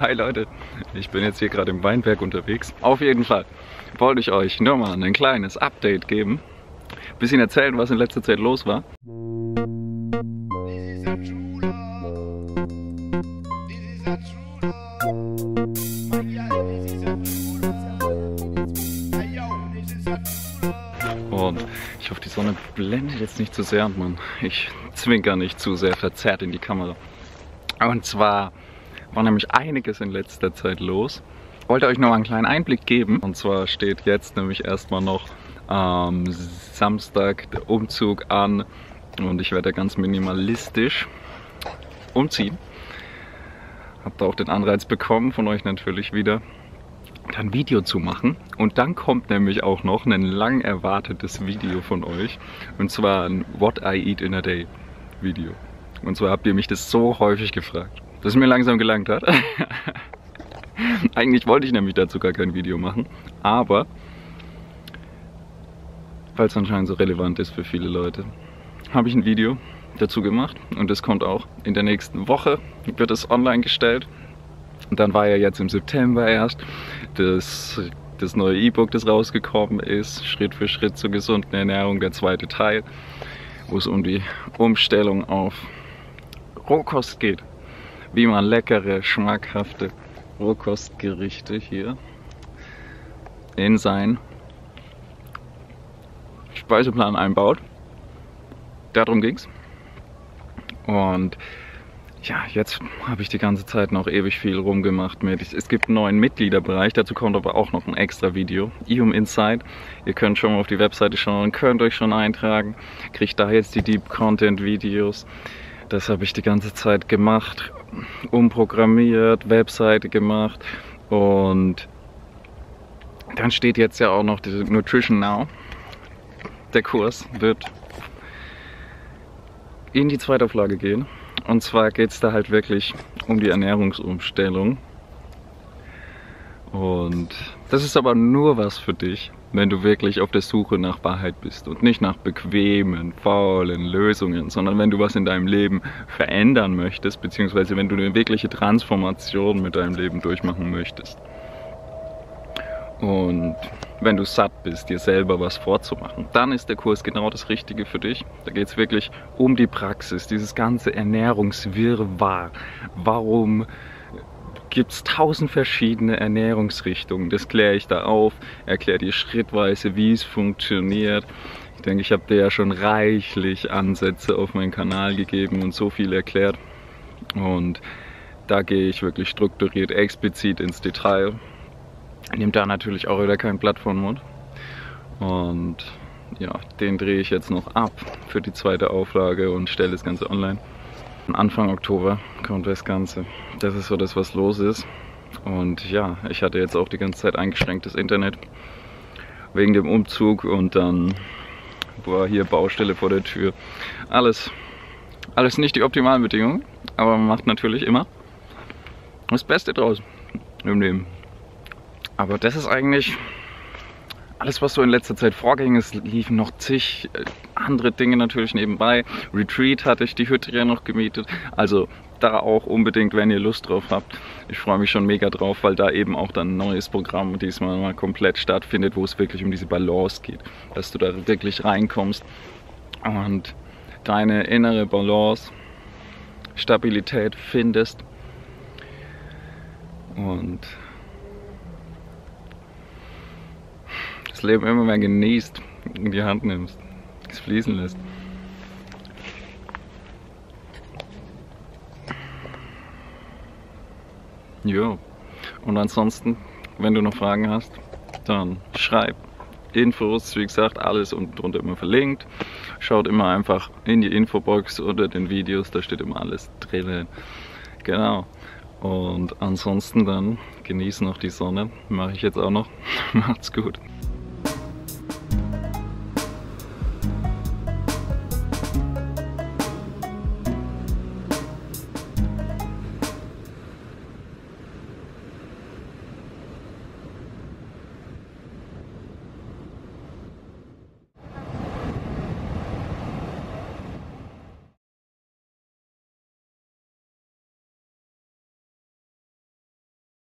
Hi Leute, ich bin jetzt hier gerade im Weinberg unterwegs. Auf jeden Fall wollte ich euch nur mal ein kleines Update geben. Bisschen erzählen, was in letzter Zeit los war. Und ich hoffe, die Sonne blendet jetzt nicht zu sehr und man, ich zwinker nicht zu sehr verzerrt in die Kamera. Und zwar war nämlich einiges in letzter Zeit los. Wollte euch noch einen kleinen Einblick geben. Und zwar steht jetzt nämlich erstmal noch ähm, Samstag der Umzug an. Und ich werde ganz minimalistisch umziehen. Habt auch den Anreiz bekommen von euch natürlich wieder, ein Video zu machen. Und dann kommt nämlich auch noch ein lang erwartetes Video von euch. Und zwar ein What I Eat in a Day Video. Und zwar habt ihr mich das so häufig gefragt das mir langsam gelangt hat. Eigentlich wollte ich nämlich dazu gar kein Video machen, aber weil es anscheinend so relevant ist für viele Leute, habe ich ein Video dazu gemacht und es kommt auch in der nächsten Woche, wird es online gestellt. Und dann war ja jetzt im September erst das, das neue E-Book, das rausgekommen ist, Schritt für Schritt zur gesunden Ernährung, der zweite Teil, wo es um die Umstellung auf Rohkost geht wie man leckere, schmackhafte Rohkostgerichte hier in seinen Speiseplan einbaut. Darum ging's. Und ja, jetzt habe ich die ganze Zeit noch ewig viel rumgemacht mit. Es gibt einen neuen Mitgliederbereich, dazu kommt aber auch noch ein extra Video. IUM Insight. Ihr könnt schon mal auf die Webseite schauen, könnt euch schon eintragen, kriegt da jetzt die Deep Content Videos. Das habe ich die ganze Zeit gemacht umprogrammiert, Webseite gemacht und dann steht jetzt ja auch noch die Nutrition Now. Der Kurs wird in die Zweitauflage gehen. Und zwar geht es da halt wirklich um die Ernährungsumstellung. Und das ist aber nur was für dich, wenn du wirklich auf der Suche nach Wahrheit bist und nicht nach bequemen, faulen Lösungen, sondern wenn du was in deinem Leben verändern möchtest, beziehungsweise wenn du eine wirkliche Transformation mit deinem Leben durchmachen möchtest. Und wenn du satt bist, dir selber was vorzumachen, dann ist der Kurs genau das Richtige für dich. Da geht es wirklich um die Praxis, dieses ganze Ernährungswirrwarr. Warum gibt es tausend verschiedene Ernährungsrichtungen. Das kläre ich da auf, erkläre dir schrittweise, wie es funktioniert. Ich denke, ich habe dir ja schon reichlich Ansätze auf meinen Kanal gegeben und so viel erklärt. Und da gehe ich wirklich strukturiert, explizit ins Detail. Nehmt da natürlich auch wieder kein Blatt von Mund. Und ja, den drehe ich jetzt noch ab für die zweite Auflage und stelle das Ganze online. Anfang Oktober kommt das Ganze. Das ist so das, was los ist. Und ja, ich hatte jetzt auch die ganze Zeit eingeschränktes Internet wegen dem Umzug und dann war hier Baustelle vor der Tür. Alles, alles nicht die optimalen Bedingungen, aber man macht natürlich immer das Beste draus im Leben. Aber das ist eigentlich alles, was so in letzter Zeit vorging, es liefen noch zig äh, andere Dinge natürlich nebenbei. Retreat hatte ich die Hütte ja noch gemietet. Also da auch unbedingt, wenn ihr Lust drauf habt. Ich freue mich schon mega drauf, weil da eben auch dann ein neues Programm diesmal mal komplett stattfindet, wo es wirklich um diese Balance geht. Dass du da wirklich reinkommst und deine innere Balance, Stabilität findest. Und das Leben immer mehr genießt, in die Hand nimmst, es fließen lässt. Ja, und ansonsten, wenn du noch Fragen hast, dann schreib. Infos, wie gesagt, alles unten drunter immer verlinkt. Schaut immer einfach in die Infobox unter den Videos, da steht immer alles drinnen. Genau. Und ansonsten dann genießen noch die Sonne. Mache ich jetzt auch noch. Macht's gut.